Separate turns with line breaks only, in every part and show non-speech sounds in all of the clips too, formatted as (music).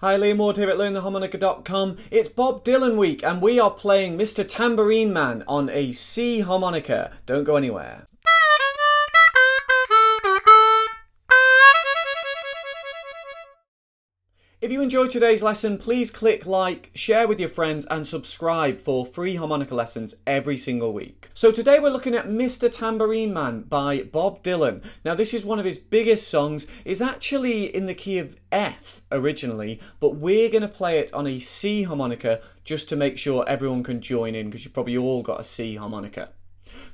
Hi, Liam Ward here at LearnTheHarmonica.com. It's Bob Dylan week, and we are playing Mr. Tambourine Man on a C harmonica. Don't go anywhere. If you enjoyed today's lesson, please click like, share with your friends, and subscribe for free harmonica lessons every single week. So today we're looking at Mr. Tambourine Man by Bob Dylan. Now this is one of his biggest songs. It's actually in the key of F originally, but we're going to play it on a C harmonica just to make sure everyone can join in because you've probably all got a C harmonica.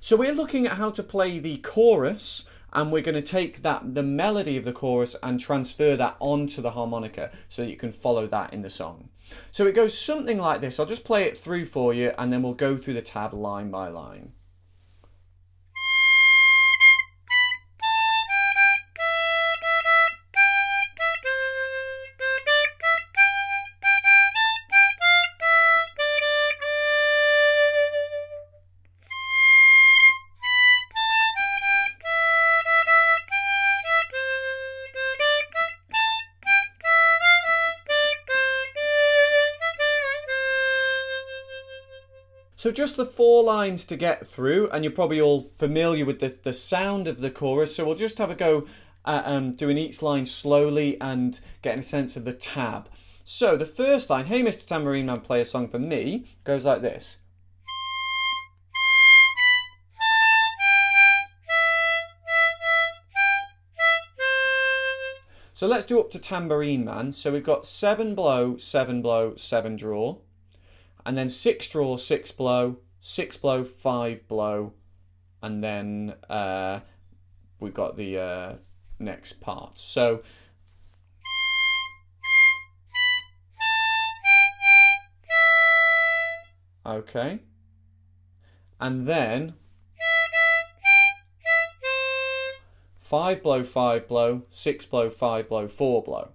So we're looking at how to play the chorus and we're going to take that the melody of the chorus and transfer that onto the harmonica so that you can follow that in the song. So it goes something like this. I'll just play it through for you and then we'll go through the tab line by line. So just the four lines to get through, and you're probably all familiar with the, the sound of the chorus. So we'll just have a go at um, doing each line slowly and getting a sense of the tab. So the first line, Hey Mr. Tambourine Man, play a song for me, goes like this. So let's do up to Tambourine Man. So we've got seven blow, seven blow, seven draw and then six draw, six blow, six blow, five blow, and then uh, we've got the uh, next part. So okay, and then five blow, five blow, six blow, five blow, four blow.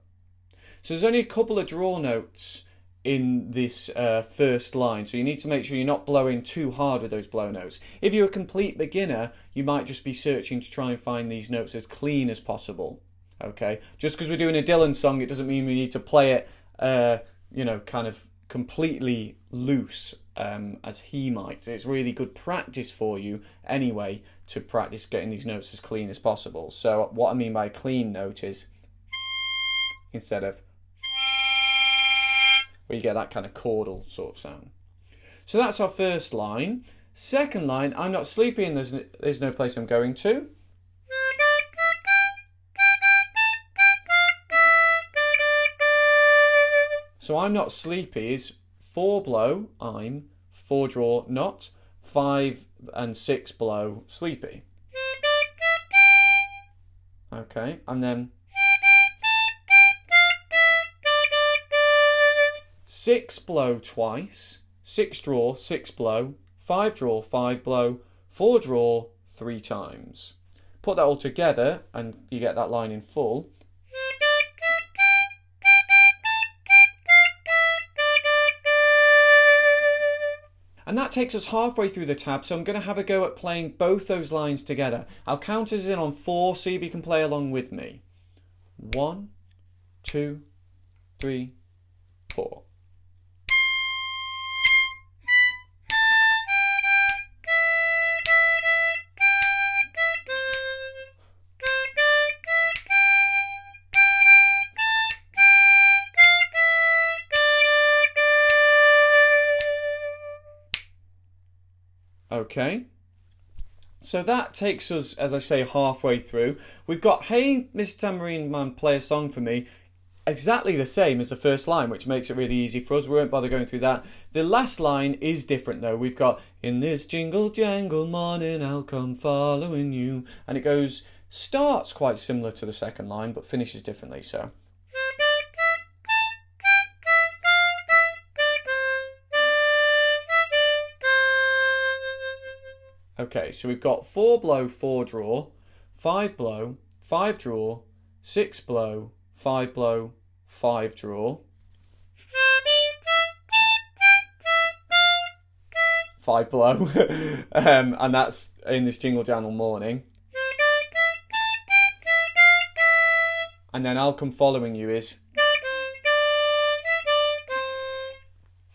So there's only a couple of draw notes in this uh, first line. So you need to make sure you're not blowing too hard with those blow notes. If you're a complete beginner, you might just be searching to try and find these notes as clean as possible. Okay, just because we're doing a Dylan song, it doesn't mean we need to play it, uh, you know, kind of completely loose um, as he might. It's really good practice for you anyway to practice getting these notes as clean as possible. So what I mean by clean note is instead of where you get that kind of chordal sort of sound. So that's our first line. Second line, I'm not sleepy and there's no, there's no place I'm going to. So I'm not sleepy is four blow, I'm, four draw, not, five and six blow, sleepy. Okay, and then six blow twice, six draw, six blow, five draw, five blow, four draw, three times. Put that all together and you get that line in full. And that takes us halfway through the tab, so I'm going to have a go at playing both those lines together. I'll count us in on four, see if you can play along with me. One, two, three, Okay. So that takes us, as I say, halfway through. We've got Hey, Mr. Tambourine Man, play a song for me. Exactly the same as the first line, which makes it really easy for us. We won't bother going through that. The last line is different though. We've got In this jingle jangle morning, I'll come following you. And it goes, starts quite similar to the second line, but finishes differently. So. Okay, so we've got four blow, four draw, five blow, five draw, six blow, five blow, five draw. Five blow, (laughs) um, and that's in this jingle jangle morning. And then I'll come following you is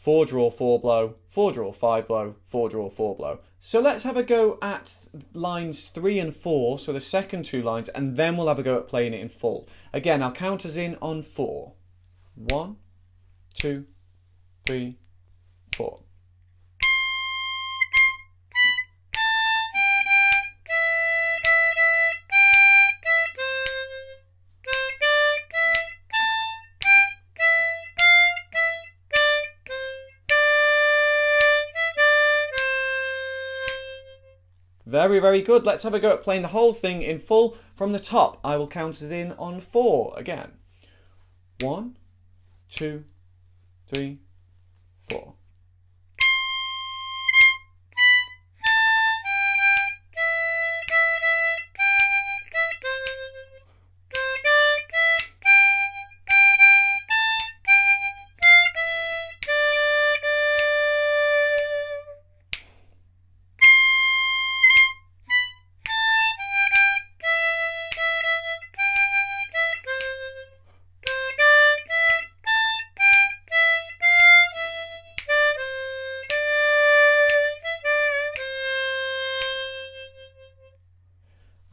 four draw, four blow, four draw, five blow, four draw, four blow. So let's have a go at lines three and four, so the second two lines, and then we'll have a go at playing it in full. Again, I'll count us in on four. One, two, three, four. Very, very good. Let's have a go at playing the whole thing in full from the top. I will count us in on four again. One, two, three, four.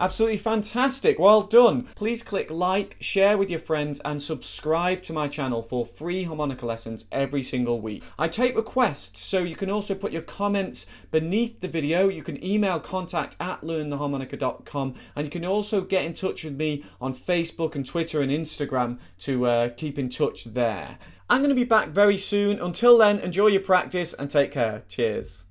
Absolutely fantastic. Well done. Please click like, share with your friends, and subscribe to my channel for free harmonica lessons every single week. I take requests, so you can also put your comments beneath the video. You can email contact at learntheharmonica.com, and you can also get in touch with me on Facebook and Twitter and Instagram to uh, keep in touch there. I'm going to be back very soon. Until then, enjoy your practice and take care. Cheers.